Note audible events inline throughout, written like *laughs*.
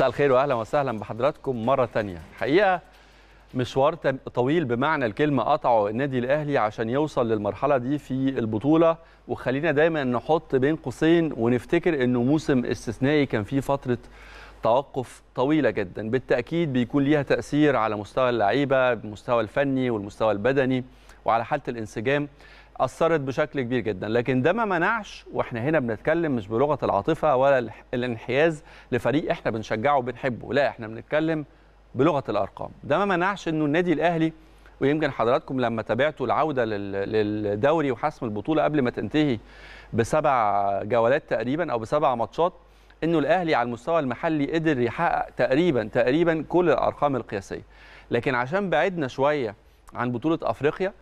مساء الخير واهلا وسهلا بحضراتكم مرة تانية. حقيقة مشوار طويل بمعنى الكلمة قطعه النادي الأهلي عشان يوصل للمرحلة دي في البطولة. وخلينا دايما نحط بين قوسين ونفتكر إنه موسم استثنائي كان فيه فترة توقف طويلة جدا. بالتأكيد بيكون ليها تأثير على مستوى اللعيبة المستوى الفني والمستوى البدني وعلى حالة الانسجام. أثرت بشكل كبير جدا. لكن ده ما منعش وإحنا هنا بنتكلم مش بلغة العاطفة ولا الانحياز لفريق إحنا بنشجعه وبنحبه. لا إحنا بنتكلم بلغة الأرقام. ده ما منعش إنه النادي الأهلي ويمكن حضراتكم لما تابعتوا العودة للدوري وحسم البطولة قبل ما تنتهي بسبع جولات تقريبا أو بسبع ماتشات إنه الأهلي على المستوى المحلي قدر يحقق تقريبا تقريبا كل الأرقام القياسية. لكن عشان بعدنا شوية عن بطولة أفريقيا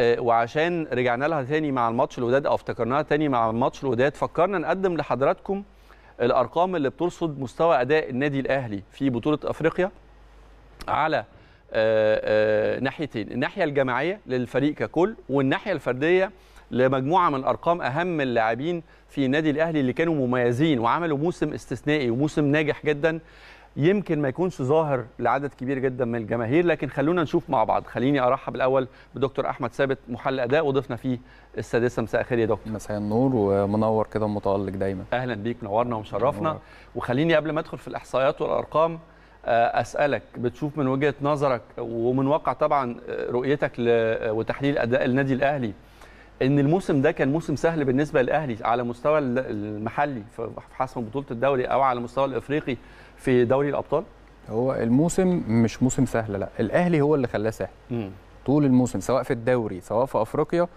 وعشان رجعنا لها تاني مع الماتش الوداد أو افتكرناها تاني مع الماتش الوداد فكرنا نقدم لحضراتكم الأرقام اللي بترصد مستوى أداء النادي الأهلي في بطولة أفريقيا على ناحيتين الناحية الجماعية للفريق ككل والناحية الفردية لمجموعة من أرقام أهم اللاعبين في النادي الأهلي اللي كانوا مميزين وعملوا موسم استثنائي وموسم ناجح جدا يمكن ما يكونش ظاهر لعدد كبير جدا من الجماهير لكن خلونا نشوف مع بعض. خليني أرحب الأول بدكتور أحمد ثابت محلل أداء وضيفنا فيه السادسه مساء الخير يا دكتور. مساء النور ومنور كده متالق دايما. أهلا بيك منورنا ومشرفنا. وخليني قبل ما أدخل في الإحصائيات والأرقام أسألك بتشوف من وجهة نظرك ومن واقع طبعا رؤيتك وتحليل أداء النادي الأهلي إن الموسم ده كان موسم سهل بالنسبة للأهلي على مستوى المحلي في حسم بطولة الدوري أو على المستوى الإفريقي في دوري الأبطال؟ هو الموسم مش موسم سهل لا. الأهلي هو اللي خلاه سهل. م. طول الموسم سواء في الدوري سواء في أفريقيا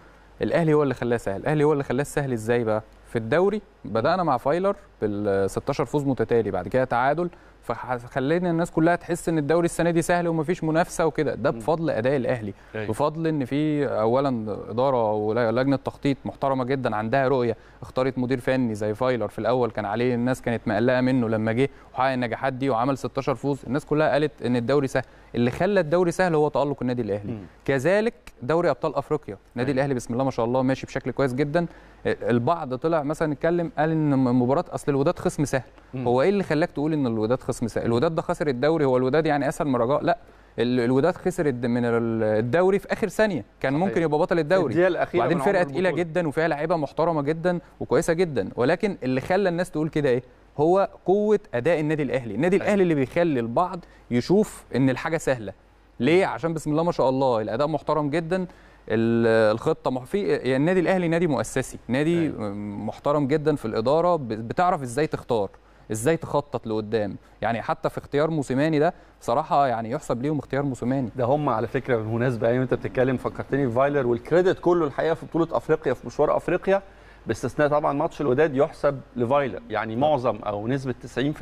الأهلي هو اللي خلاه سهل. الأهلي هو اللي خلاه سهل إزاي بقى؟ في الدوري بدأنا مع فايلر بال 16 فوز متتالي بعد كده تعادل فخلينا الناس كلها تحس إن الدوري السنة دي سهل ومفيش منافسة وكده. ده بفضل أداء الأهلي. أي. بفضل إن في اولا إدارة ولجنة تخطيط محترمة جدا عندها رؤية. اختارت مدير فني زي فايلر في الأول كان عليه الناس كانت مقلقة منه لما جه وحقق النجاحات دي وعمل 16 فوز. الناس كلها قالت إن الدوري سهل. اللي خلى الدوري سهل هو تألق النادي الأهلي. م. كذلك دوري أبطال أفريقيا. النادي الأهلي بسم الله ما شاء الله ماشي بشكل كويس جدا. البعض طلع مثلا اتكلم قال إن مباراة أصل الوداد خصم سهل. م. هو إيه اللي خلاك تقول إن الوداد خصم سهل الوداد ده خسر الدوري هو الوداد يعني أسهل من الرجاء لا الوداد خسر من الدوري في آخر ثانية كان صحيح. ممكن يبقى بطل الدوري. وبعدين فرقة تقيلة جدا وفيها لعيبة محترمة جدا وكويسة جدا. ولكن اللي خلى الناس تقول كده إيه؟ هو قوة أداء النادي الأهلي. النادي الأهلي اللي بيخلي البعض يشوف إن الحاجة سهلة. ليه؟ عشان بسم الله ما شاء الله الأداء محترم جدا الخطة في يعني النادي الأهلي نادي مؤسسي نادي أيوة. محترم جدا في الإدارة بتعرف إزاي تختار. إزاي تخطط لقدام. يعني حتى في اختيار موسيماني ده بصراحه يعني يحسب ليهم اختيار موسيماني. ده هم على فكرة بالمناسبة أيوه انت بتتكلم فكرتني في فايلر والكريدت كله الحقيقة في بطولة أفريقيا في مشوار أفريقيا باستثناء طبعا ماتش الوداد يحسب لفايلر. يعني معظم أو نسبة 90%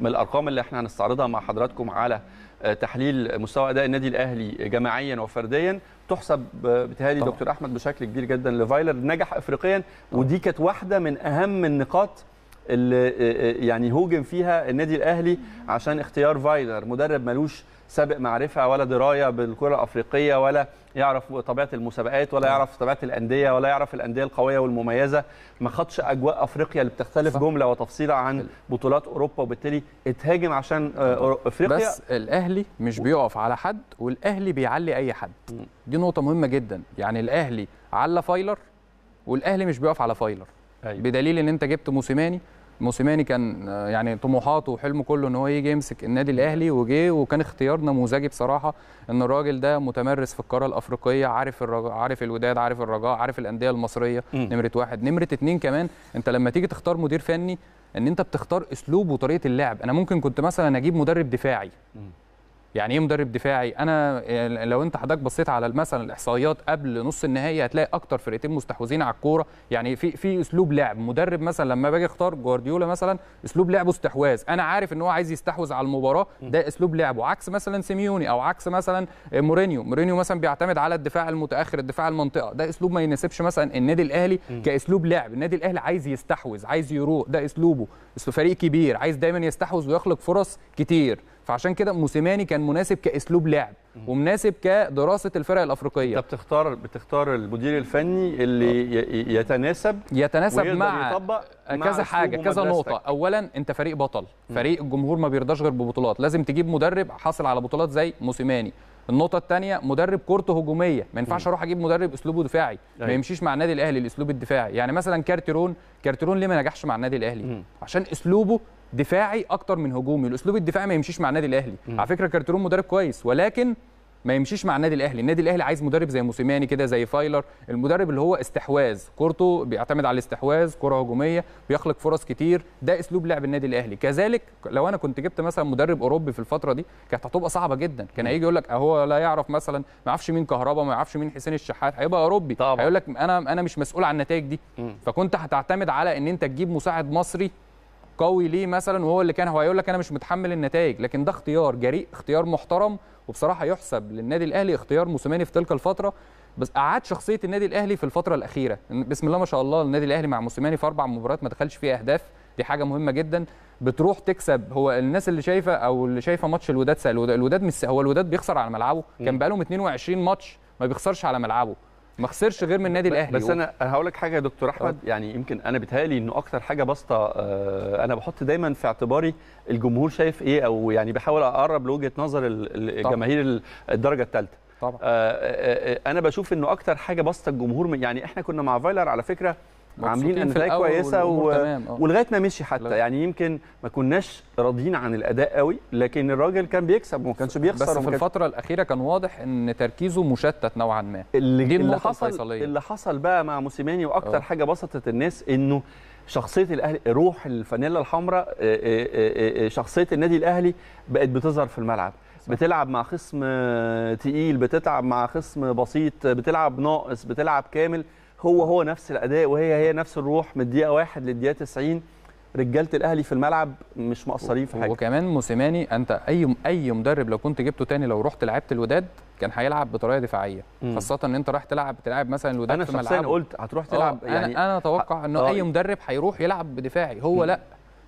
من الأرقام اللي إحنا هنستعرضها مع حضراتكم على تحليل مستوى أداء النادي الأهلي جماعيا وفرديا تحسب بتهيألي دكتور أحمد بشكل كبير جدا لفايلر نجح افريقيا ودي كانت واحدة من أهم النقاط اللي يعني هوجم فيها النادي الأهلي عشان اختيار فايلر. مدرب ملوش سابق معرفة ولا دراية بالكرة الأفريقية ولا يعرف طبيعة المسابقات ولا يعرف طبيعة الأندية ولا يعرف الأندية القوية والمميزة. ما خدش أجواء أفريقيا اللي بتختلف صح. جملة وتفصيلة عن بطولات أوروبا وبالتالي اتهاجم عشان أفريقيا. بس الأهلي مش بيقف على حد والأهلي بيعلي أي حد. دي نقطة مهمة جدا. يعني الأهلي على فايلر والأهلي مش بيقف على فايلر. أيوة. بدليل إن أنت جبت موسيماني موسيماني كان يعني طموحاته وحلمه كله إن هو يجي يمسك النادي الأهلي وجه وكان اختيار نموذجي بصراحة إن الراجل ده متمرس في القاره الأفريقية عارف الرجاء عارف الوداد عارف الرجاء عارف الأندية المصرية م. نمرة واحد نمرة اتنين كمان أنت لما تيجي تختار مدير فني إن أنت بتختار أسلوب وطريقة اللعب أنا ممكن كنت مثلا أجيب مدرب دفاعي م. يعني إيه مدرب دفاعي؟ أنا لو انت حضرتك بصيت على مثلا الإحصائيات قبل نص النهائي هتلاقي أكتر فرقتين مستحوذين على الكورة. يعني في في أسلوب لعب. مدرب مثلا لما باجي أختار جوارديولا مثلا أسلوب لعبه استحواذ. أنا عارف إن هو عايز يستحوذ على المباراة ده أسلوب لعبه. عكس مثلا سيميوني أو عكس مثلا مورينيو. مورينيو مثلا بيعتمد على الدفاع المتأخر الدفاع المنطقة. ده أسلوب ما يناسبش مثلا النادي الأهلي كأسلوب لعب. النادي الأهلي عايز يستحوذ عايز يروق. ده أسلوبه. أسلوب فريق كبير. عايز دايما يستحوذ ويخلق فرص كتير. فعشان كده موسيماني كان مناسب كأسلوب لعب ومناسب كدراسة الفرق الأفريقية. انت بتختار بتختار المدير الفني اللي ي- يتناسب يتناسب ويقدر مع كذا حاجة كذا. نقطة. اولا أنت فريق بطل. فريق الجمهور ما بيرضاش غير ببطولات. لازم تجيب مدرب حاصل على بطولات زي موسيماني. النقطة الثانية مدرب كورته هجومية، ما ينفعش أروح أجيب مدرب أسلوبه دفاعي، ما أيوة. يمشيش مع النادي الأهلي الاسلوب الدفاعي، يعني مثلا كارتيرون، كارتيرون ليه ما نجحش مع النادي الأهلي؟ عشان أسلوبه دفاعي أكتر من هجومي، الأسلوب الدفاعي ما يمشيش مع النادي الأهلي، على فكرة كارتيرون مدرب كويس ولكن ما يمشيش مع النادي الأهلي. النادي الأهلي عايز مدرب زي موسيماني كده زي فايلر. المدرب اللي هو استحواذ. كورته بيعتمد على الاستحواذ كرة هجومية بيخلق فرص كتير. ده أسلوب لعب النادي الأهلي. كذلك لو أنا كنت جبت مثلا مدرب أوروبي في الفترة دي كانت هتبقى صعبة جدا. كان هيجي يقول لك أهو لا يعرف مثلا ما يعرفش مين كهربا ما يعرفش مين حسين الشحات. هيبقى أوروبي. طبعا. هيقول لك أنا أنا مش مسؤول عن النتائج دي. فكنت هتعتمد على إن أنت تجيب مساعد مصري قوي ليه مثلا وهو اللي كان هو هيقول لك أنا مش متحمل النتائج لكن ده اختيار جريء اختيار محترم وبصراحة يحسب للنادي الأهلي اختيار موسيماني في تلك الفترة بس أعاد شخصية النادي الأهلي في الفترة الأخيرة. بسم الله ما شاء الله النادي الأهلي مع موسيماني في أربع مباريات ما دخلش فيها أهداف دي حاجة مهمة جدا. بتروح تكسب هو الناس اللي شايفة أو اللي شايفة ماتش الوداد سهل الوداد- مش. هو الوداد بيخسر على ملعبه كان بقالهم 22 ماتش ما بيخسرش على ملعبه. ما خسرش غير من النادي الأهلي. بس أنا هقول لك حاجة يا دكتور أحمد يعني يمكن أنا بيتهيألي إنه أكتر حاجة باسطة آه، أنا بحط دايما في اعتباري الجمهور شايف إيه أو يعني بحاول أقرب لوجهة نظر ال- ال- طبعا. جماهير ال- الدرجة الثالثه طبعا. أنا بشوف إنه أكتر حاجة باسطة الجمهور يعني إحنا كنا مع فايلر على فكرة عاملين الأول كويسة و... آه. ولغاية ما مشي حتى لا. يعني يمكن ما كناش راضيين عن الأداء قوي لكن الراجل كان بيكسب وما كانش بيخسر بس في كانش- الفترة الأخيرة كان واضح إن تركيزه مشتت نوعا ما اللي دي اللي حصل الفيصلية. اللي حصل بقى مع موسيماني وأكتر أه. حاجة بسطت الناس إنه شخصية الأهلي روح الفانيلا الحمراء آه، آه، شخصية النادي الأهلي بقت بتظهر في الملعب بتلعب مع خصم تقيل بتتعب مع خصم بسيط بتلعب ناقص بتلعب كامل هو هو نفس الأداء وهي هي نفس الروح من الدقيقة 1 للدقيقة 90 رجالة الأهلي في الملعب مش مقصرين في حاجة وكمان موسيماني أنت أي أي مدرب لو كنت جبته تاني لو رحت لعبت الوداد كان هيلعب بطريقة دفاعية مم. خاصة إن أنت رايح تلعب تلعب مثلا الوداد أنا في شخصيا ملعبه قلت هتروح آه، تلعب يعني أنا أنا أتوقع انه آه. أي مدرب هيروح يلعب بدفاعي هو مم. لأ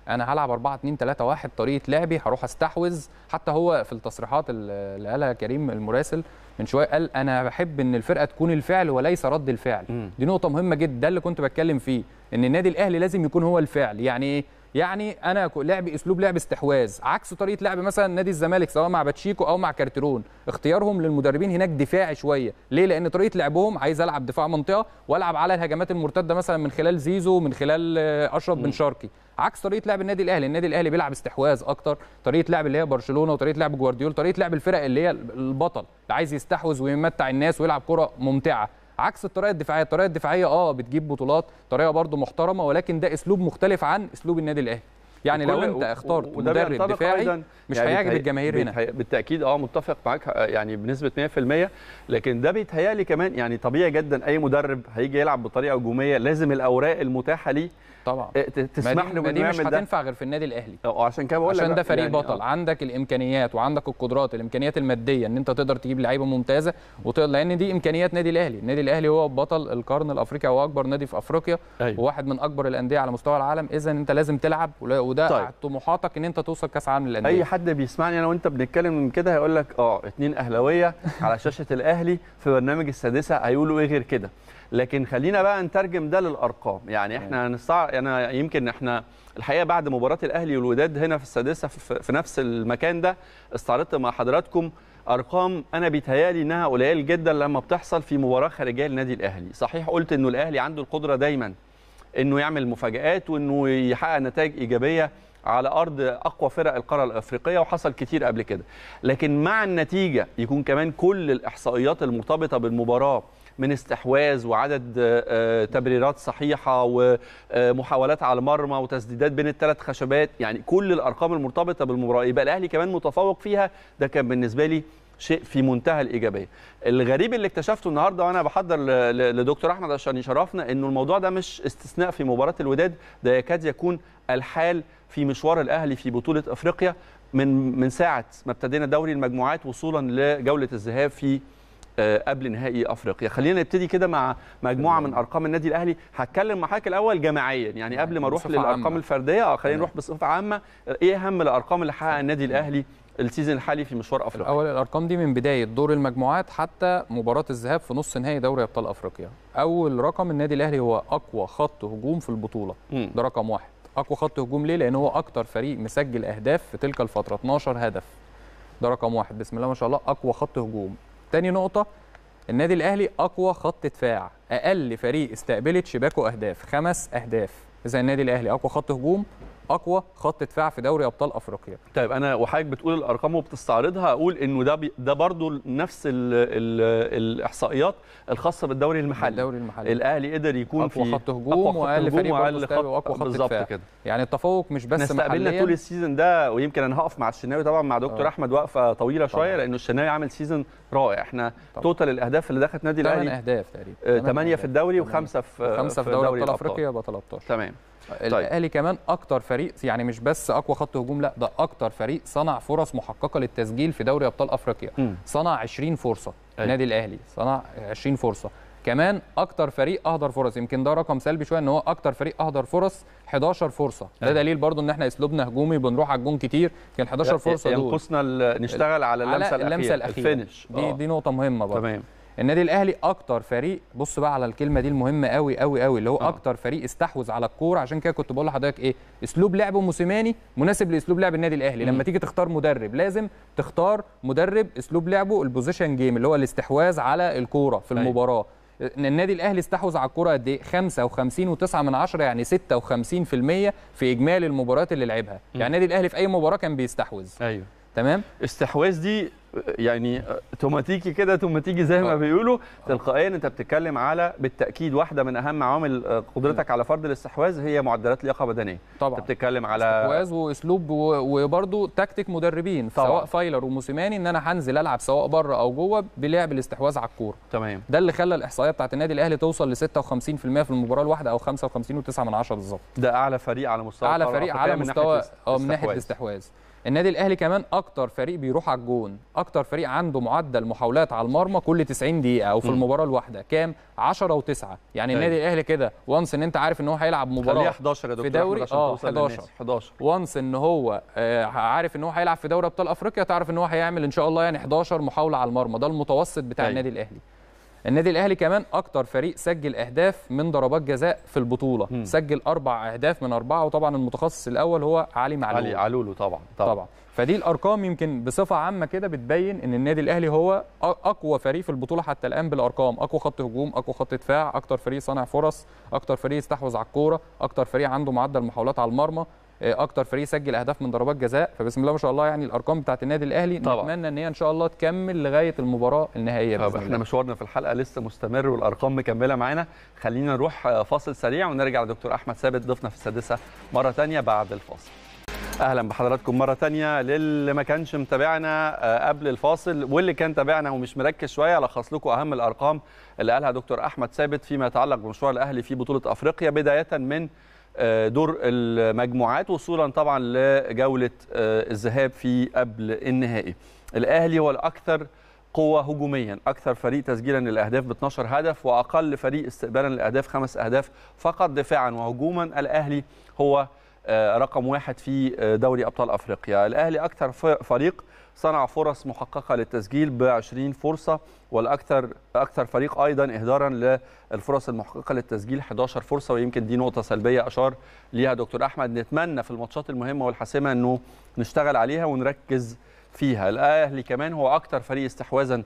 أنا هلعب 4 2 3 1 طريقة لعبي هروح استحوذ. حتى هو في التصريحات اللي قالها كريم المراسل من شوية قال أنا بحب إن الفرقة تكون الفعل وليس رد الفعل. دي نقطة مهمة جدا ده اللي كنت بتكلم فيه إن النادي الأهلي لازم يكون هو الفعل. يعني إيه؟ يعني أنا لعبي أسلوب لعب استحواذ عكس طريقة لعب مثلا نادي الزمالك سواء مع باتشيكو أو مع كارتيرون. اختيارهم للمدربين هناك دفاعي شوية. ليه؟ لأن طريقة لعبهم عايز ألعب دفاع منطقة وألعب على الهجمات المرتدة مثلا من خلال زيزو من خلال آه، أشرف بن شرقي. عكس طريقة لعب النادي الأهلي. النادي الأهلي بيلعب استحواذ أكتر. طريقة لعب اللي هي برشلونة وطريقة لعب جوارديول طريقة لعب الفرق اللي هي البطل. اللي عايز يستحوذ ويمتع الناس ويلعب كرة ممتعة. عكس الطريقة الدفاعية. الطريقة الدفاعية آه بتجيب بطولات طريقه برضو محترمة ولكن ده أسلوب مختلف عن أسلوب النادي الأهلي. يعني لو أنت اخترت مدرب دفاعي أيضاً. مش يعني هيعجب الجماهير هنا بالتأكيد آه متفق معاك يعني بنسبة 100% لكن ده بيتهيألي كمان يعني طبيعي جدا أي مدرب هيجي يلعب بطريقة هجومية لازم الأوراق المتاحة ليه طبعا. ما تسمح له دي مش هتنفع غير في النادي الأهلي. عشان كده بقول لك عشان ده فريق يعني بطل. آه. عندك الإمكانيات وعندك القدرات الإمكانيات المادية إن أنت تقدر تجيب لعيبة ممتازة وتقدر لأن دي إمكانيات نادي الأهلي. النادي الأهلي هو بطل القرن الأفريقي هو أكبر نادي في أفريقيا أيوة. وواحد من أكبر الأندية على مستوى العالم. اذا أنت لازم تلعب وده طيب. طموحاتك إن أنت توصل كأس عالم للأندية. أي حد بيسمعني أنا وانت بنتكلم من كده هيقول لك آه اتنين أهلاوية على شاشة الأهلي في برنامج السادسة هيقولوا إيه غير كده؟ لكن خلينا بقى نترجم ده للأرقام. يعني إحنا هنستع أنا يمكن إحنا الحقيقة بعد مباراة الأهلي والوداد هنا في السادسة في, في نفس المكان ده استعرضت مع حضراتكم أرقام أنا بيتهيألي إنها قليل جدا لما بتحصل في مباراة خارجية للنادي الأهلي. صحيح قلت إنه الأهلي عنده القدرة دايما إنه يعمل مفاجآت وإنه يحقق نتائج إيجابية على أرض أقوى فرق القارة الأفريقية وحصل كتير قبل كده. لكن مع النتيجة يكون كمان كل الإحصائيات المرتبطة بالمباراة من استحواذ وعدد آه، آه، تمريرات صحيحة ومحاولات على المرمى وتسديدات بين الثلاث خشبات. يعني كل الأرقام المرتبطة بالمباراه يبقى الأهلي كمان متفوق فيها. ده كان بالنسبة لي شيء في منتهى الإيجابية. الغريب اللي اكتشفته النهارده وأنا بحضر لدكتور أحمد عشان يشرفنا إنه الموضوع ده مش استثناء في مباراة الوداد. ده يكاد يكون الحال في مشوار الأهلي في بطولة أفريقيا من من ساعة ما ابتدينا دوري المجموعات وصولا لجولة الذهاب في قبل نهائي افريقيا. خلينا نبتدي كده مع مجموعة من أرقام النادي الأهلي. هتكلم مع حضرتك الأول جماعيا. يعني قبل ما أروح للأرقام عامة. الفردية آه خلينا نروح بصفة عامة. إيه أهم الأرقام اللي حققها النادي الأهلي السيزون الحالي في مشوار أفريقيا؟ الأول الأرقام دي من بداية دور المجموعات حتى مباراة الذهاب في نص نهائي دوري أبطال أفريقيا. أول رقم النادي الأهلي هو أقوى خط هجوم في البطولة. م. ده رقم واحد. أقوى خط هجوم ليه؟ لأن هو أكتر فريق مسجل أهداف في تلك الفترة. 12 هدف. ده رقم واحد. بسم الله ما شاء الله أقوى خط هجوم. تاني نقطة النادي الأهلي أقوى خط دفاع أقل فريق استقبلت شباكه أهداف خمس أهداف. إذا النادي الأهلي أقوى خط هجوم أقوى خط دفاع في دوري أبطال أفريقيا. طيب أنا وحضرتك بتقول الأرقام وبتستعرضها أقول إنه ده بي ده برضو نفس ال ال الإحصائيات الخاصة بالدوري المحلي. الدوري المحلي. الأهلي قدر يكون أقوى في خط هجوم وأقل فريق وأقل خط وأقوى خط دفاع. كده. يعني التفوق مش بس استقبلنا طول ال season ده ويمكن أنا هقف مع الشناوي طبعا مع دكتور أوه. أحمد وقفة طويلة شوية لأنه الشناوي عامل season رائع. إحنا طبعا. توتال الأهداف اللي دخلت نادي الأهلي 8 أهداف تقريبا. 8 في الدوري وخمسة في خمسة في دوري ابطال افريقيا يبقى 13 تمام. الأهلي كمان أكتر فريق يعني مش بس أقوى خط هجوم لا ده أكتر فريق صنع فرص محققة للتسجيل في دوري أبطال أفريقيا. م. صنع 20 فرصة. النادي الأهلي صنع 20 فرصة. كمان أكتر فريق أهدر فرص. يمكن ده رقم سلبي شوية إن هو أكتر فريق أهدر فرص 11 فرصة. ده دليل برضو إن إحنا أسلوبنا هجومي بنروح على الجون كتير. كان 11 فرصة دول. ينقصنا نشتغل على اللمسة الأخيرة اللمسة الأخيرة. ال finish. دي دي نقطة مهمة برضو. تمام. النادي الأهلي أكتر فريق بص بقى على الكلمة دي المهمه قوي قوي قوي اللي هو أوه. أكتر فريق استحوذ على الكورة. عشان كده كنت بقول لحضرتك إيه؟ أسلوب لعبه موسيماني مناسب لأسلوب لعب النادي الأهلي. لما تيجي تختار مدرب لازم تختار مدرب أسلوب لعبه ال possession game اللي هو الاستحواذ على الكورة في المباراة. ان النادي الأهلي استحوذ على الكرة قد إيه؟ 55 و9 من 10 يعني 56% في إجمالي المباريات اللي لعبها. يعني النادي الأهلي في أي مباراة كان بيستحوذ. أيوه. تمام؟ استحواذ دي يعني اوتوماتيكي كده اوتوماتيكي زي ما بيقولوا. تلقائيا أنت بتتكلم على بالتأكيد واحدة من أهم عوامل قدرتك على فرض الاستحواذ هي معدلات لياقة بدنية. طبعا. أنت بتتكلم على استحواذ وأسلوب وبرده تكتيك مدربين طبعا. سواء فايلر وموسيماني إن أنا هنزل ألعب سواء بره أو جوه بلعب الاستحواذ على الكورة. تمام. ده اللي خلى الإحصائية بتاعت النادي الأهلي توصل ل 56% في المباراة الواحدة أو 55 و9 من 10 بالظبط. ده أعلى فريق على مستوى أعلى فريق على مستوى آه من ناحية الاستحواذ. النادي الأهلي كمان أكتر فريق بيروح على الجون أكتر فريق عنده معدل محاولات على المرمى كل 90 دقيقة أو في م. المباراة الواحدة كام؟ 10 و9 يعني طيب. النادي الأهلي كده وانس إن أنت عارف إن هو هيلعب مباراة 11 يا دكتور في دوري آه 11 11 وانس إن هو آه عارف إن هو هيلعب في دوري أبطال أفريقيا تعرف إن هو هيعمل إن شاء الله يعني 11 محاولة على المرمى. ده المتوسط بتاع طيب. النادي الأهلي. النادي الأهلي كمان أكتر فريق سجل أهداف من ضربات جزاء في البطولة. م. سجل أربع أهداف من أربعة وطبعا المتخصص الأول هو علي معلول. علي علولو طبعا طبعا, طبعا. فدي الأرقام يمكن بصفة عامة كده بتبين إن النادي الأهلي هو أقوى فريق في البطولة حتى الآن بالأرقام. أقوى خط هجوم أقوى خط دفاع أكتر فريق صانع فرص أكتر فريق استحوذ على الكورة أكتر فريق عنده معدل محاولات على المرمى. أكتر فريق سجل أهداف من ضربات جزاء. فبسم الله ما شاء الله يعني الأرقام بتاعت النادي الأهلي. طبعا. نتمنى إن هي إن شاء الله تكمل لغاية المباراة النهائية بإذن إحنا مشوارنا في الحلقة لسه مستمر والأرقام مكملة معانا. خلينا نروح فاصل سريع ونرجع لدكتور أحمد ثابت ضيفنا في السادسة مرة ثانية بعد الفاصل. أهلا بحضراتكم مرة تانية للي ما كانش متابعنا قبل الفاصل واللي كان تابعنا ومش مركز شوية. ألخص لكم أهم الأرقام اللي قالها دكتور أحمد ثابت فيما يتعلق بمشوار الأهلي في بطولة أفريقيا بداية من دور المجموعات وصولا طبعا لجولة الذهاب في قبل النهائي. الأهلي هو الأكثر قوة هجوميا أكثر فريق تسجيلا للأهداف ب 12 هدف وأقل فريق استقبالا للأهداف خمس أهداف فقط دفاعا. وهجوما الأهلي هو رقم واحد في دوري أبطال أفريقيا. الأهلي أكثر فريق صنع فرص محققة للتسجيل ب 20 فرصة والأكثر أكثر فريق أيضا اهدارا للفرص المحققة للتسجيل 11 فرصة ويمكن دي نقطة سلبية أشار ليها دكتور أحمد. نتمنى في الماتشات المهمة والحاسمة إنه نشتغل عليها ونركز فيها. الأهلي كمان هو أكثر فريق استحواذا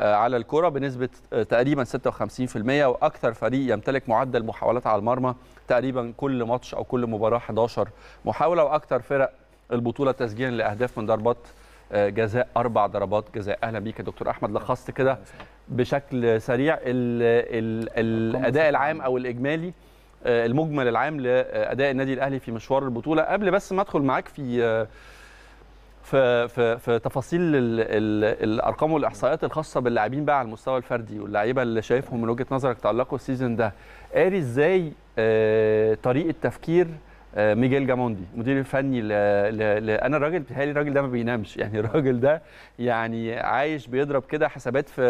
على الكرة بنسبة تقريبا 56% وأكثر فريق يمتلك معدل محاولات على المرمى تقريبا كل ماتش أو كل مباراة 11 محاولة وأكثر فرق البطولة تسجيلا لأهداف من ضربات جزاء أربع ضربات جزاء. أهلا بيك يا دكتور أحمد. لخصت كده بشكل سريع ال ال الأداء العام أو الإجمالي المجمل العام لأداء النادي الأهلي في مشوار البطولة. قبل بس ما أدخل معاك في في في في تفاصيل ال ال الأرقام والإحصائيات الخاصة باللاعبين بقى على المستوى الفردي واللعيبة اللي شايفهم من وجهة نظرك تالقوا ال season ده قاري إزاي آه طريقة تفكير آه، ميجيل جاموندي مدير الفني ل... ل... ل... أنا الراجل بتهيألي الراجل ده ما بينامش. *laughs* يعني الراجل ده يعني عايش بيضرب كده حسابات في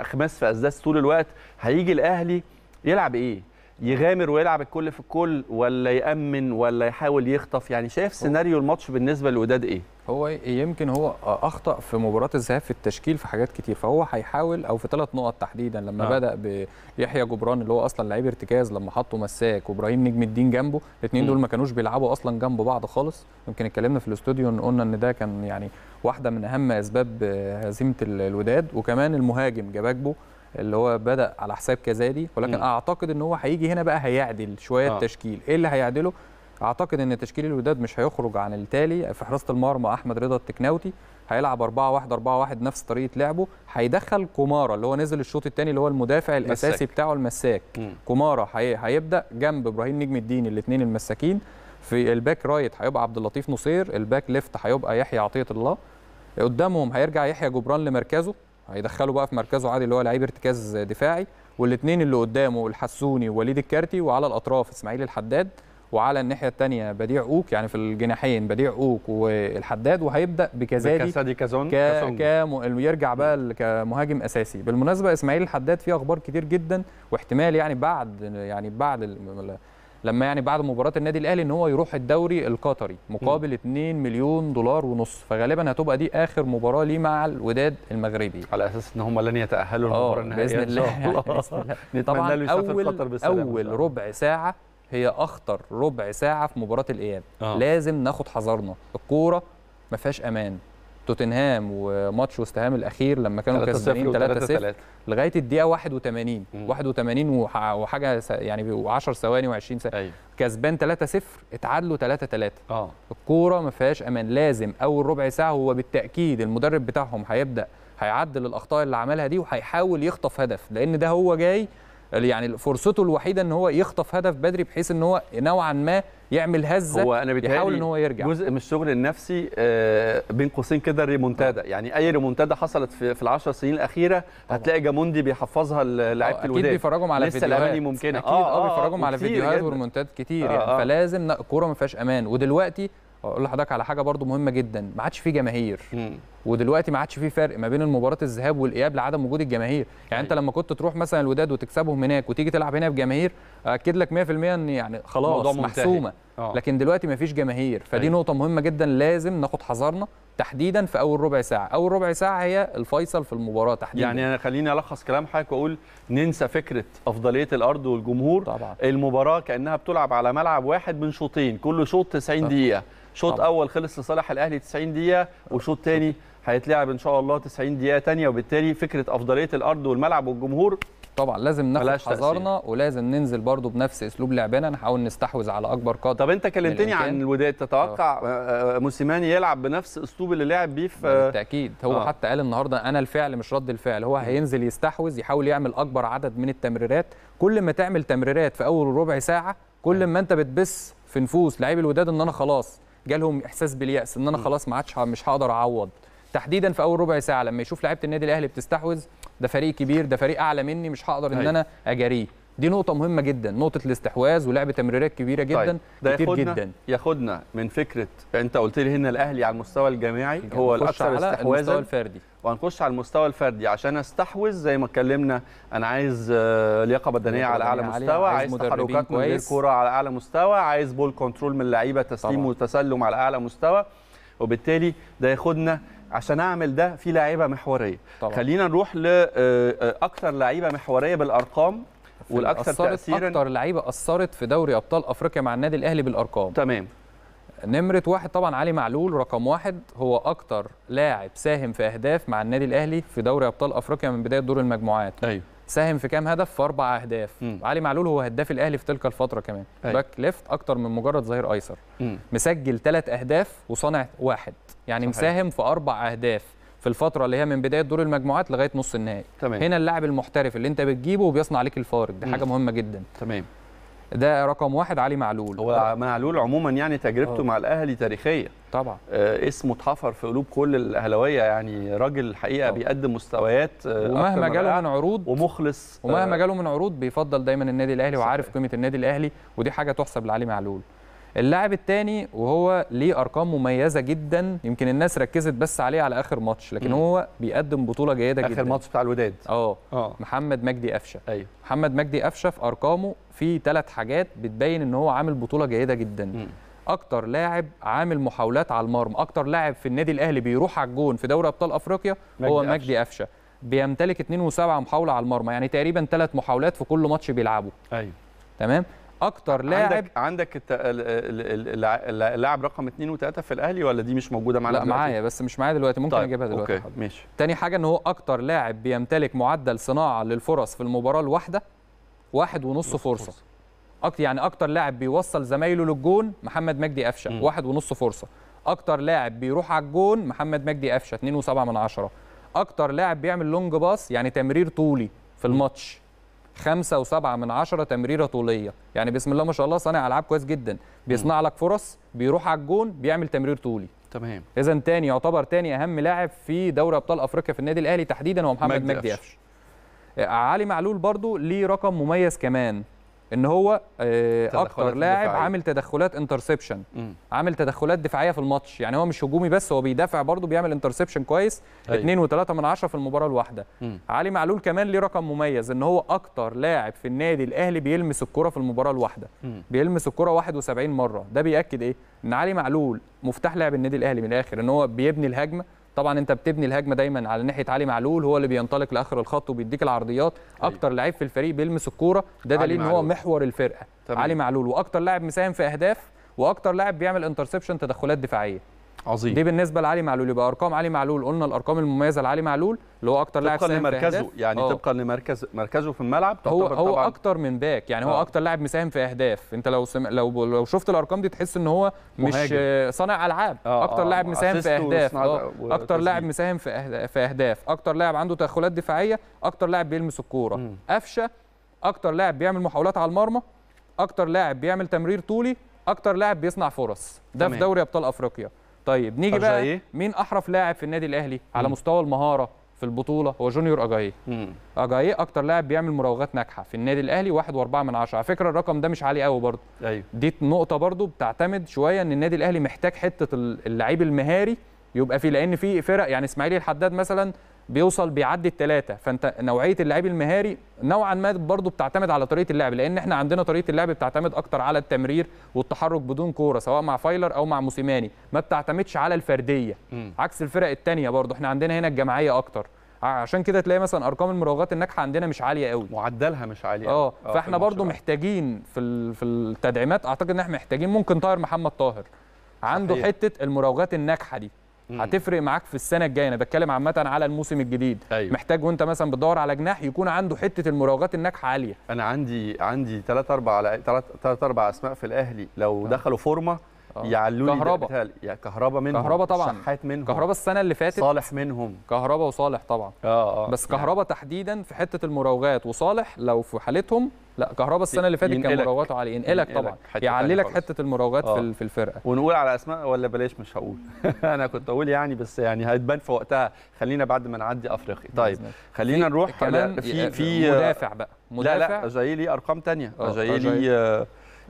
اخماس في أسداس طول الوقت. هيجي الأهلي يلعب إيه؟ يغامر ويلعب الكل في الكل ولا يأمن ولا يحاول يخطف؟ يعني شايف سيناريو الماتش بالنسبة للوداد إيه؟ هو يمكن هو أخطأ في مباراة الذهاب في التشكيل في حاجات كتير. فهو هيحاول أو في ثلاث نقط تحديدا لما آه. بدأ بيحيى جبران اللي هو أصلا لعيب ارتكاز لما حطوا مساك وإبراهيم نجم الدين جنبه الاثنين. دول ما كانوش بيلعبوا أصلا جنب بعض خالص. يمكن اتكلمنا في الاستوديو إن قلنا إن ده كان يعني واحدة من أهم أسباب آه، هزيمة ال- الوداد. وكمان المهاجم جباجبو اللي هو بدأ على حساب كزادي ولكن مم. أعتقد إن هو هيجي هنا بقى هيعدل شوية آه. التشكيل إيه اللي هيعدله أعتقد إن تشكيل الوداد مش هيخرج عن التالي في حراسة المرمى أحمد رضا التكناوتي هيلعب 4 1 4 1 نفس طريقة لعبه هيدخل كومارا اللي هو نزل الشوط الثاني اللي هو المدافع الأساسي مساك. بتاعه المساك. كومارا هي... هيبدأ جنب إبراهيم نجم الدين الاثنين المساكين في ال back right هيبقى عبد اللطيف نصير ال back left هيبقى يحيى عطية الله قدامهم هيرجع يحيى جبران لمركزه هيدخله بقى في مركزه عادي اللي هو لعيب ارتكاز دفاعي والاثنين اللي قدامه الحسوني ووليد الكارتي وعلى الأطراف إسماعيل الحداد وعلى الناحية الثانية بديع أوك يعني في الجناحين بديع أوك والحداد وهيبدأ بكزادي بكاسادي كازون ك. كم... يرجع بقى كمهاجم أساسي بالمناسبة إسماعيل الحداد فيه أخبار كتير جدا واحتمال يعني بعد يعني بعد لما يعني بعد مباراة النادي الأهلي إن هو يروح الدوري القطري مقابل 2 مليون دولار ونص. فغالبا هتبقى دي آخر مباراة ليه مع الوداد المغربي. على أساس إن هم لن يتأهلوا آه للمباراة النهائية. بإذن الله. *laughs* بإذن الله. *laughs* نتمنى طبعا يسافر أول أول. ربع ساعة هي أخطر ربع ساعة في مباراة الإياب. آه. لازم ناخد حذرنا. الكورة ما فيهاش أمان. توتنهام وماتش وستهام الأخير لما كانوا 3-0 كسبانين 3 0 و3-3 لغاية الدقيقة 81 مم. 81 وح- وحاجة يعني و10 ثواني و20 ثانية أيوه. كسبان 3 0 اتعادلوا 3 3 آه. الكورة ما فيهاش أمان لازم أول ربع ساعة هو بالتأكيد المدرب بتاعهم هيبدأ هيعدل الأخطاء اللي عملها دي وهيحاول يخطف هدف لأن ده هو جاي يعني فرصته الوحيدة إن هو يخطف هدف بدري بحيث إن هو نوعا ما يعمل هزة هو بيتهيألي يحاول إن هو يرجع جزء من الشغل النفسي آه، بين قوسين كده الريمونتادا يعني أي ريمونتادا حصلت في في العشر سنين الأخيرة طبعا. هتلاقي جاموندي بيحفظها لعيبه آه، الوداد أكيد بيفرجهم على لسه فيديوهات الأماني ممكنة. أكيد آه، آه آه، بيفرجهم على فيديوهات. وريمونتات كتير آه، يعني آه. فلازم الكوره ما فيهاش أمان ودلوقتي أقول لحضرتك على حاجة برضو مهمة جدا ما عادش في جماهير. ودلوقتي ما عادش في فرق ما بين المباراه الذهاب والإياب لعدم وجود الجماهير يعني أنت أيوة. لما كنت تروح مثلا الوداد وتكسبهم هناك وتيجي تلعب هنا بجماهير أكد لك 100% إن يعني خلاص. محسومة آه. لكن دلوقتي ما فيش جماهير فدي أيوة. نقطة مهمة جدا لازم ناخد حذرنا تحديدا في أول ربع ساعة أول ربع ساعة هي الفيصل في المباراة تحديدا يعني أنا خليني ألخص كلام حضرتك وأقول ننسى فكرة أفضلية الأرض والجمهور طبعا المباراة كأنها بتلعب على ملعب واحد من شوطين كل شوط 90 طبعا. دقيقة شوط طبعا. أول خلص لصالح الأهلي 90 دقيقة وشوط تاني هيتلعب إن شاء الله 90 دقيقة تانية وبالتالي فكرة أفضلية الأرض والملعب والجمهور طبعا لازم ناخد. حذرنا ولازم ننزل برضو بنفس أسلوب لعبنا. نحاول نستحوذ على أكبر قدر طب أنت كلمتني عن. الوداد. تتوقع آه، آه، موسيماني يلعب بنفس أسلوب اللي لعب بيه في بالتأكيد. هو آه. آه. حتى قال النهارده أنا الفعل مش رد الفعل. هو هينزل يستحوذ يحاول يعمل أكبر عدد من التمريرات. كل ما تعمل تمريرات في أول ربع ساعة كل ما أنت بتبث في نفوس لعيب الوداد إن أنا خلاص جالهم إحساس باليأس إن أنا خلاص ما عادش مش هقدر أعوض. تحديدا في أول ربع ساعة لما يشوف لعيبة النادي الأهلي بتستحوذ ده فريق كبير ده فريق أعلى مني مش هقدر إن أيوة. أنا أجاريه دي نقطة مهمة جدا نقطة الاستحواذ ولعب تمريرات كبيرة جدا طيب، ده كتير ياخدنا جدا ياخدنا من فكره أنت قلت لي هنا الأهلي على المستوى الجماعي هو الأكثر على المستوى استحواذا الفردي وهنخش على المستوى الفردي عشان أستحوذ زي ما اتكلمنا أنا عايز آه، لياقة بدنية على أعلى مستوى عايز عايز تحركات من غير. كورة على أعلى مستوى عايز بول كنترول من اللعيبه تسليم طبعا. وتسلم على أعلى مستوى وبالتالي ده ياخدنا عشان أعمل ده في لعيبه محورية. طبعا. خلينا نروح لاكثر لعيبه محورية بالأرقام والأكثر تاثيرا. أكتر لعيبه أثرت في دوري أبطال أفريقيا مع النادي الأهلي بالأرقام. تمام. نمرة واحد طبعا علي معلول رقم واحد هو أكتر لاعب ساهم في أهداف مع النادي الأهلي في دوري أبطال أفريقيا من بداية دور المجموعات. أيوه. ساهم في كام هدف في أربع أهداف مم. علي معلول هو هداف الأهلي في تلك الفترة كمان أيوة. back left أكتر من مجرد ظهير أيسر مم. مسجل ثلاث أهداف وصانع واحد يعني صحيح. مساهم في أربع أهداف في الفترة اللي هي من بداية دور المجموعات لغاية نص النهائي تمام هنا اللاعب المحترف اللي أنت بتجيبه وبيصنع عليك الفارق دي حاجة. مهمة جدا تمام ده رقم واحد علي معلول هو معلول عموما يعني تجربته آه. مع الأهلي تاريخيه طبعا آه، اسمه اتحفر في قلوب كل الأهلاوية يعني راجل الحقيقة طبعا. بيقدم مستويات آه، ومهما جاله من عروض ومخلص ومهما آه، جاله من عروض بيفضل دايما النادي الأهلي وعارف صحيح. قيمة النادي الأهلي ودي حاجة تحسب لعلي معلول اللاعب الثاني وهو ليه أرقام مميزة جدا. يمكن الناس ركزت بس عليه على آخر ماتش لكن مم. هو بيقدم بطولة جيدة آخر جدا. ماتش بتاع الوداد. آه. آه. محمد مجدي قفشة. أيوه. محمد مجدي قفشة في أرقامه في ثلاث حاجات بتبين إن هو عامل بطولة جيدة جدا. مم. أكتر لاعب عامل محاولات على المرمى أكتر لاعب في النادي الأهلي بيروح على الجون في دوري أبطال أفريقيا هو مجدي مجدي قفشة. بيمتلك 2.7 محاولة على المرمى يعني تقريبا ثلاث محاولات في كل ماتش بيلعبه. أيوه. تمام؟ أكتر لاعب عندك عندك الت- ال- ال- ال- الع- اللاعب رقم اثنين وثلاثه في الأهلي ولا دي مش موجودة معانا لا؟ معايا بس مش معايا دلوقتي ممكن طيب. أجيبها دلوقتي okay حاضر. ماشي تاني حاجة إن هو أكتر لاعب بيمتلك معدل صناعة للفرص في المباراة الواحدة واحد ونص فرصة أكتر يعني أكتر لاعب بيوصل زمايله للجون محمد مجدي قفشة. واحد ونص فرصة أكتر لاعب بيروح على الجون محمد مجدي قفشة 2.7 من عشرة أكتر لاعب بيعمل long pass يعني تمرير طولي في الماتش خمسة وسبعة من عشرة تمريرة طولية. يعني بسم الله ما شاء الله صانع ألعاب كويس جدا. بيصنع لك فرص بيروح على الجون بيعمل تمرير طولي. تمام. اذا تاني يعتبر تاني أهم لاعب في دوري أبطال أفريقيا في النادي الأهلي تحديدا هو محمد مجدي. قفشه آه، علي معلول برضو ليه رقم مميز كمان. إن هو آه، أكتر لاعب. عامل تدخلات interception. عامل تدخلات دفاعية في الماتش يعني هو مش هجومي بس هو بيدافع برضو بيعمل انترسبشن كويس أيوة. 2 و3 من عشرة في المباراة الواحدة. علي معلول كمان ليه رقم مميز إن هو أكتر لاعب في النادي الأهلي بيلمس الكرة في المباراة الواحدة. بيلمس الكرة 71 مرة ده بيأكد إيه إن علي معلول مفتاح لعب النادي الأهلي من الآخر إن هو بيبني الهجمة طبعا أنت بتبني الهجمة دايما على ناحية علي معلول هو اللي بينطلق لآخر الخط وبيديك العرضيات أيوة. أكتر لعيب في الفريق بيلمس الكورة ده دليل إن هو. محور الفرقة تمام. علي معلول وأكتر لاعب مساهم في أهداف وأكتر لاعب بيعمل interception تدخلات دفاعية عظيم دي بالنسبة لعلي معلول يبقى أرقام علي معلول قلنا الأرقام المميزة لعلي معلول اللي هو أكتر لاعب ساهم في لمركزه. يعني آه. طبقا لمركز مركزه في الملعب هو هو طبعا أكتر من back يعني هو آه. أكتر لاعب مساهم في اهداف أنت لو سم... لو لو شفت الأرقام دي تحس إن هو مش مهاجم. آه، صانع ألعاب آه، أكتر آه، لاعب مساهم في اهداف آه. أكتر. لاعب مساهم في أهداف في اهداف أكتر لاعب عنده تدخلات دفاعية أكتر لاعب بيلمس الكورة. قفشة أكتر لاعب بيعمل محاولات على المرمى أكتر لاعب بيعمل تمرير طولي أكتر لاعب بيصنع فرص ده تمام. في دوري أبطال أفريقيا طيب نيجي بقى أجاييه؟ مين أحرف لاعب في النادي الأهلي على مم. مستوى المهارة في البطولة هو جونيور اجاييه مم. اجاييه أكتر لاعب بيعمل مراوغات ناجحة في النادي الأهلي واحد وأربعة من عشرة على فكرة الرقم ده مش عالي قوي برضه أيوه دي نقطة برضه بتعتمد شوية إن النادي الأهلي محتاج حتة ال- اللعيب المهاري يبقى فيه لأن في فرق يعني إسماعيلي الحداد مثلا بيوصل بيعدي الثلاثه فأنت نوعية اللعيب المهاري نوعا ما برضه بتعتمد على طريقة اللعب لأن إحنا عندنا طريقة اللعب بتعتمد أكتر على التمرير والتحرك بدون كورة سواء مع فايلر أو مع موسيماني ما بتعتمدش على الفردية مم. عكس الفرق التانية برضه إحنا عندنا هنا الجماعية أكتر عشان كده تلاقي مثلا أرقام المراوغات الناجحة عندنا مش عالية قوي معدلها مش عالي آه أوي. فإحنا برضو. محتاجين في في التدعيمات أعتقد إن إحنا محتاجين ممكن طاهر محمد طاهر عنده صحيح. حتة المراوغات الناجحة دي. هتفرق معاك في السنة الجاية. أنا بتكلم عامة على الموسم الجديد. أيوة. محتاج وأنت مثلا بتدور على جناح يكون عنده حتة المراوغات الناجحة عالية. أنا عندي عندي ثلاث أربع ثلاث ثلاث أربع أسماء في الأهلي. لو آه. دخلوا فورمة آه. يعلوا لي كهربا. يعني كهربا منهم. كهربا طبعا. شحات منهم. كهربا السنة اللي فاتت. صالح منهم. كهربا وصالح طبعا. آه آه. بس كهربا تحديدا في حتة المراوغات وصالح لو في حالتهم لا كهربا السنة اللي فاتت كان. مراوغاته عاليه ينقلك طبعا. يعلي لك. حتة المراوغات آه. في ال- في الفرقة. ونقول على أسماء ولا بلاش؟ مش هقول. *laughs* أنا كنت أقول يعني بس يعني هتبان في وقتها. خلينا بعد ما نعدي أفريقيا. طيب. خلينا نروح كمان في في مدافع بقى. لا مدافع؟ لا اجاي لي أرقام آه، اجاي أجاييه. لي آه،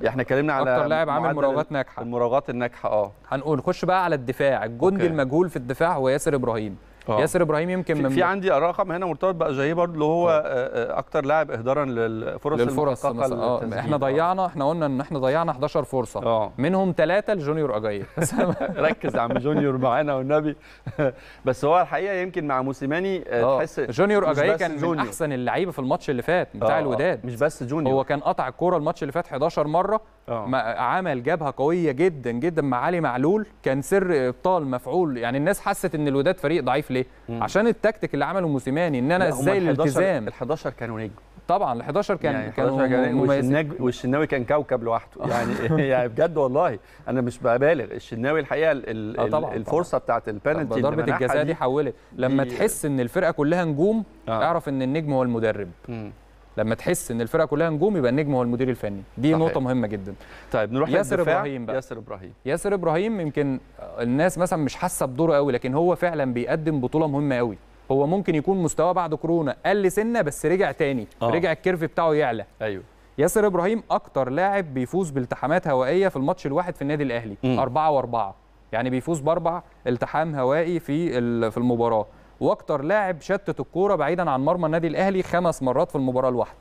إحنا اتكلمنا على أكتر لاعب عامل مراوغات ناجحة. المراوغات الناجحة آه. هنقول نخش بقى على الدفاع. الجندي. المجهول في الدفاع هو ياسر إبراهيم. آه. ياسر إبراهيم يمكن في, من في عندي رقم هنا مرتبط باجاييه برضه اللي هو آه، آه، أكتر لاعب اهدارا للفرص للفرص آه للتسجيل. إحنا ضيعنا إحنا قلنا إن إحنا ضيعنا 11 فرصة آه منهم ثلاثة لجونيور اجاييه *laughs* ركز يا عم جونيور معانا والنبي *laughs* بس هو الحقيقة يمكن مع موسيماني آه، آه. تحس جونيور اجاييه بس كان من جونيور. أحسن اللعيبة في الماتش اللي فات آه، بتاع آه، الوداد مش بس جونيور هو كان قطع الكورة الماتش اللي فات 11 مرة آه. عمل جبهة قوية جدا جدا مع علي معلول. كان سر إبطال مفعول. يعني الناس حست إن الوداد فريق ضعيف ليه؟ مم. عشان التكتيك اللي عمله موسيماني إن أنا إزاي ال 11 الالتزام. ال 11 كانوا نجم. طبعا ال 11 كان يعني كانوا 11 كان مميزين. والشناوي كان كوكب لوحده. *laughs* يعني يعني بجد والله. أنا مش ببالغ. الشناوي الحقيقة ال- ال- آه طبعا، الفرصة بتاعت البنالتي ضربة الجزاء دي حولت. لما دي- تحس إن الفرقة كلها نجوم آه. اعرف إن النجم هو المدرب. مم. لما تحس إن الفرقة كلها نجوم يبقى النجم هو المدير الفني دي صحيح. نقطة مهمة جدا طيب نروح ياسر للدفاع. إبراهيم بقى. ياسر إبراهيم ياسر إبراهيم يمكن الناس مثلا مش حاسة بدوره قوي لكن هو فعلا بيقدم بطولة مهمة قوي هو ممكن يكون مستواه بعد كورونا قل سنة بس رجع تاني آه. رجع ال curve بتاعه يعلى أيوه ياسر إبراهيم أكتر لاعب بيفوز بالتحامات هوائية في الماتش الواحد في النادي الأهلي مم. أربعة وأربعة يعني بيفوز بأربع التحام هوائي في في المباراة وأكتر لاعب شتت الكورة بعيدا عن مرمى النادي الأهلي خمس مرات في المباراة الواحدة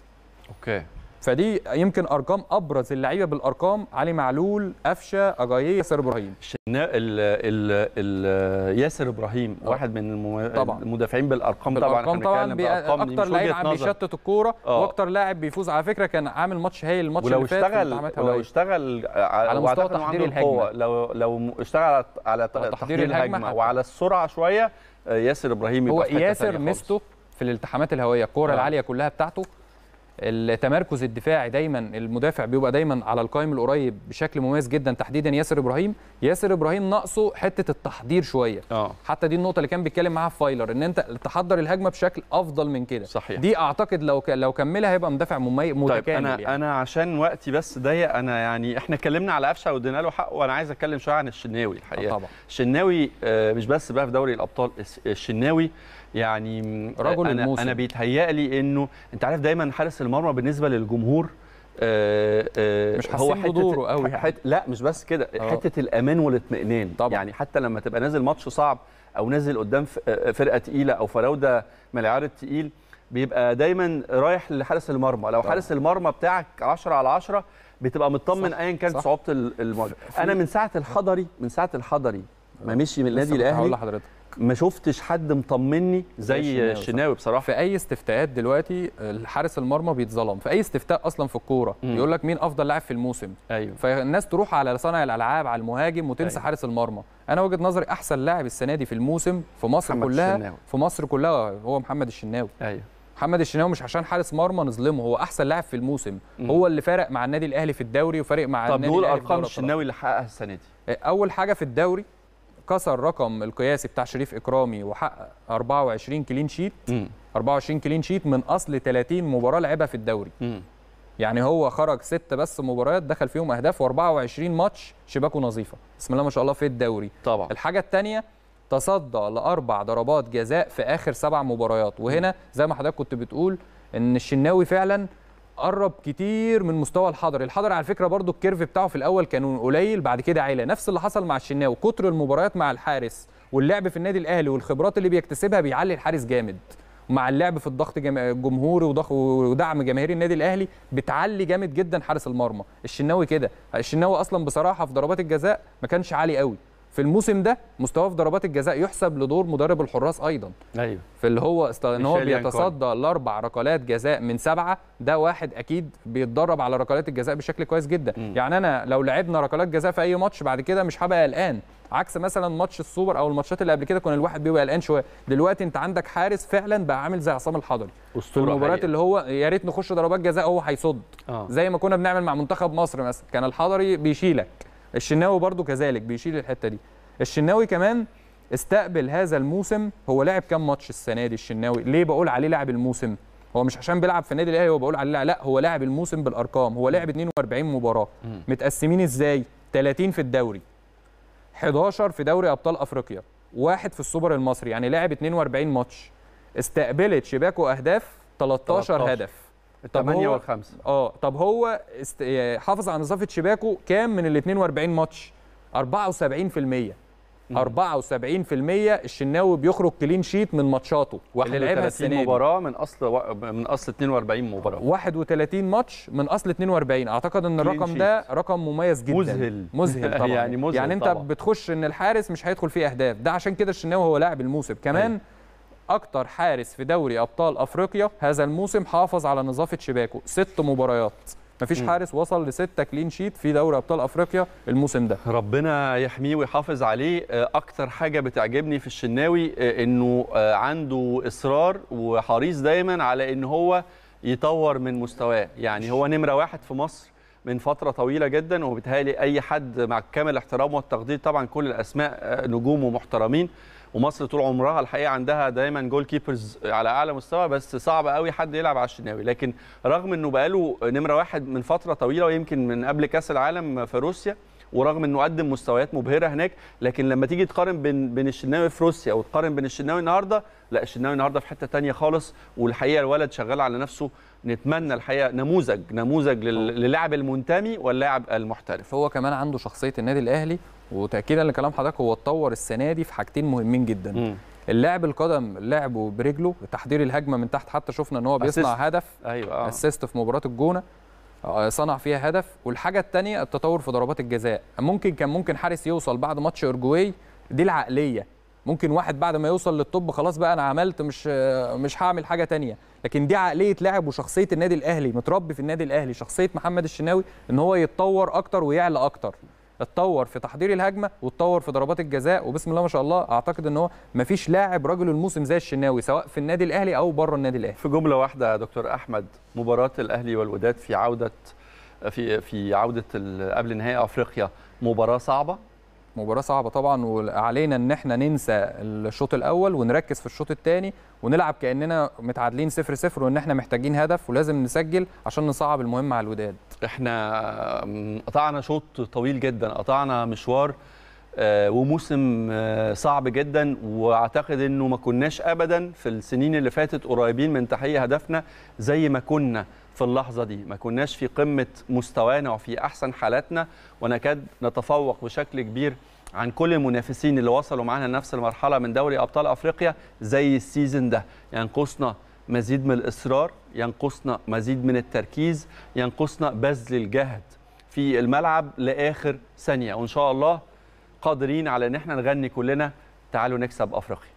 okay فدي يمكن أرقام أبرز اللعيبة بالأرقام علي معلول قفشة اجاييه ياسر إبراهيم شنا... ال... ال... ال... ياسر إبراهيم آه. واحد من الم... طبعا. المدافعين بالأرقام طبعا بالأرقام إحنا طبعا بنتكلم بي... أكتر عم نظر. بيشتت الكورة آه. وأكتر لاعب بيفوز على فكرة كان عامل ماتش هايل الماتش ولو اللي فات اشتغل ولو. اشتغل على مستوى تحضير. الهجمة. لو لو اشتغل على تحضير الهجمة. وعلى السرعة شوية ياسر إبراهيم هو ياسر. ميزته في الالتحامات الهوائية الكورة آه. العالية كلها بتاعته التمركز الدفاعي دايما المدافع بيبقى دايما على القائم القريب بشكل مميز جدا تحديدا ياسر إبراهيم. ياسر إبراهيم ناقصه حتة التحضير شوية. آه. حتى دي النقطة اللي كان بيتكلم معاها فايلر إن أنت تحضر الهجمة بشكل أفضل من كده. صحيح. دي أعتقد لو ك... لو كملها هيبقى مدافع مميز طيب متكامل أنا يعني. أنا عشان وقتي بس ضيق أنا يعني إحنا اتكلمنا على قفشة وادينا له حقه وأنا عايز أتكلم شوية عن الشناوي آه الحقيقة طبعا. الشناوي آه، مش بس بقى في دوري الأبطال الشناوي يعني رجل أنا الموسم. أنا بيتهيأ لي انه أنت عارف دايما حارس المرمى بالنسبة للجمهور آه، آه، مش هو حاسين بدوره قوي يعني. حت لا مش بس كده آه. حتة الأمان والإطمئنان طبعا. يعني حتى لما تبقى نازل ماتش صعب أو نازل قدام آه، فرقة تقيلة أو فراوده من العيار التقيل بيبقى دايما رايح لحارس المرمى لو. حارس المرمى بتاعك 10 على 10 بتبقى مطمن ايا كانت. صعوبة ال- المواجهة أنا من ساعة الحضري من ساعة الحضري ما مشي من النادي الأهلي لحضرتك ما شفتش حد مطمني زي الشناوي، بصراحة. في أي استفتاءات دلوقتي الحارس المرمى بيتظلم. في أي استفتاء أصلا في الكورة. يقول لك مين أفضل لاعب في الموسم. أيوه. فالناس تروح على صانع الألعاب على المهاجم وتنسى أيوة. حارس المرمى. أنا وجهة نظري أحسن لاعب السنة دي في الموسم في مصر محمد كلها الشناوي. في مصر كلها هو محمد الشناوي. أيوه. محمد الشناوي مش عشان حارس مرمى نظلمه هو أحسن لاعب في الموسم. مم. هو اللي فرق مع النادي الأهلي في الدوري وفارق مع طب النادي نقول الأهلي في أرقام دوري الشناوي اللي حققها السنة دي. أول حاجة في الدوري كسر رقم القياسي بتاع شريف إكرامي وحقق 24 clean sheet. امم 24 clean sheet من أصل 30 مباراة لعبها في الدوري. امم يعني هو خرج ست بس مباريات دخل فيهم أهداف و24 ماتش شباكه نظيفة. بسم الله ما شاء الله في الدوري. طبعا. الحاجة الثانية تصدى لأربع ضربات جزاء في آخر سبع مباريات. وهنا زي ما حضرتك كنت بتقول إن الشناوي فعلا قرب كتير من مستوى الحضري الحضري على فكرة برضو ال curve بتاعه في الأول كان قليل بعد كده عالي. نفس اللي حصل مع الشناوي. كتر المباريات مع الحارس واللعب في النادي الأهلي والخبرات اللي بيكتسبها بيعلي الحارس جامد. مع اللعب في الضغط جم- جمهوري وضغ- ودعم جماهير النادي الأهلي بتعلي جامد جدا حارس المرمى. الشناوي كده. الشناوي أصلا بصراحة في ضربات الجزاء ما كانش عالي قوي. في الموسم ده مستواه في ضربات الجزاء يحسب لدور مدرب الحراس أيضا. أيوه. في اللي هو است... إن هو. بيتصدى لاربع ركلات جزاء من سبعة ده واحد أكيد بيتدرب على ركلات الجزاء بشكل كويس جدا. مم. يعني أنا لو لعبنا ركلات جزاء في أي ماتش بعد كده مش هبقى قلقان. عكس مثلا ماتش السوبر أو الماتشات اللي قبل كده كان الواحد بيبقى قلقان شوية. دلوقتي أنت عندك حارس فعلا بقى عامل زي عصام الحضري. في المباريات حقيقة. اللي هو يا ريت نخش ضربات جزاء هو هيصد. آه. زي ما كنا بنعمل مع منتخب مصر مثلا. كان الحضري بيشيلك. الشناوي برضو كذلك بيشيل الحتة دي. الشناوي كمان استقبل هذا الموسم هو لعب كام ماتش السنة دي الشناوي؟ ليه بقول عليه لاعب الموسم؟ هو مش عشان بيلعب في النادي الأهلي هو بقول عليه لاعب- لا هو لاعب الموسم بالأرقام. هو لعب 42 مباراة. متقسمين إزاي؟ 30 في الدوري 11 في دوري أبطال أفريقيا واحد في السوبر المصري يعني لعب 42 ماتش. استقبلت شباكه أهداف 13, 13. هدف. هو- والخمسة. آه طب هو است... آه، حافظ على نظافة شباكه كام من ال 42 ماتش؟ 74% 74% الشناوي بيخرج clean sheet من ماتشاته. اللي لعبها 31 السنة دي. مباراة من أصل و... من أصل 42 مباراة. 31 ماتش من أصل 42 أعتقد إن الرقم ده رقم مميز جدا. مذهل. مذهل *laughs* طبعا. يعني مذهل يعني أنت طبعا. بتخش إن الحارس مش هيدخل فيه أهداف. ده عشان كده الشناوي هو لاعب الموسم. كمان أيوة. أكتر حارس في دوري أبطال أفريقيا هذا الموسم حافظ على نظافة شباكه. ست مباريات. مفيش. حارس وصل لستة كلين شيت في دوري أبطال أفريقيا الموسم ده. ربنا يحميه ويحافظ عليه. آه، أكتر حاجة بتعجبني في الشناوي آه، إنه آه، عنده إصرار وحريص دايما على إن هو يطور من مستواه. يعني هو نمرة واحد في مصر من فترة طويلة جدا وبالتالي أي حد مع كامل الاحترام والتقدير طبعا كل الأسماء نجوم ومحترمين. ومصر طول عمرها الحقيقة عندها دايما جول كيبرز على أعلى مستوى بس صعب قوي حد يلعب على الشناوي. لكن رغم إنه بقاله نمرة واحد من فترة طويلة ويمكن من قبل كأس العالم في روسيا ورغم إنه قدم مستويات مبهرة هناك لكن لما تيجي تقارن بين بين الشناوي في روسيا وتقارن بين الشناوي النهارده لا الشناوي النهارده في حتة تانية خالص والحقيقة الولد شغال على نفسه. نتمنى الحقيقة نموذج نموذج لل- للاعب المنتمي واللاعب المحترف. هو كمان عنده شخصية النادي الأهلي وتاكيدا لكلام حضرتك هو اتطور السنة دي في حاجتين مهمين جدا. مم. اللاعب القدم لعبه برجله تحضير الهجمة من تحت حتى شفنا إن هو بيصنع Assist. هدف أيوه آه. assist في مباراة الجونة. آه، صنع فيها هدف. والحاجة الثانية التطور في ضربات الجزاء. ممكن كان ممكن حارس يوصل بعد ماتش أورجواي دي العقلية. ممكن واحد بعد ما يوصل لل top خلاص بقى أنا عملت مش آه، مش هعمل حاجة تانية. لكن دي عقلية لاعب وشخصية النادي الأهلي. متربي في النادي الأهلي. شخصية محمد الشناوي إن هو يتطور أكتر ويعلى أكتر. اتطور في تحضير الهجمة واتطور في ضربات الجزاء وبسم الله ما شاء الله أعتقد إن هو مفيش لاعب رجل الموسم زي الشناوي سواء في النادي الأهلي أو بره النادي الأهلي. في جملة واحدة يا دكتور أحمد مباراة الأهلي والوداد في عودة في في عودة قبل نهائي أفريقيا مباراة صعبة؟ مباراة صعبة طبعا وعلينا إن إحنا ننسى الشوط الأول ونركز في الشوط الثاني ونلعب كأننا متعادلين 0 0 وإن إحنا محتاجين هدف ولازم نسجل عشان نصعب المهمة على الوداد. إحنا قطعنا شوط طويل جدا قطعنا مشوار آه، وموسم آه، صعب جدا وأعتقد إنه ما كناش ابدا في السنين اللي فاتت قريبين من تحقيق هدفنا زي ما كنا. في اللحظة دي. ما كناش في قمة مستوانا وفي أحسن حالاتنا ونكاد نتفوق بشكل كبير عن كل المنافسين اللي وصلوا معانا نفس المرحلة من دوري أبطال أفريقيا زي السيزون ده. ينقصنا مزيد من الإصرار ينقصنا مزيد من التركيز ينقصنا بذل الجهد في الملعب لآخر ثانية. وإن شاء الله قادرين على إن إحنا نغني كلنا تعالوا نكسب أفريقيا.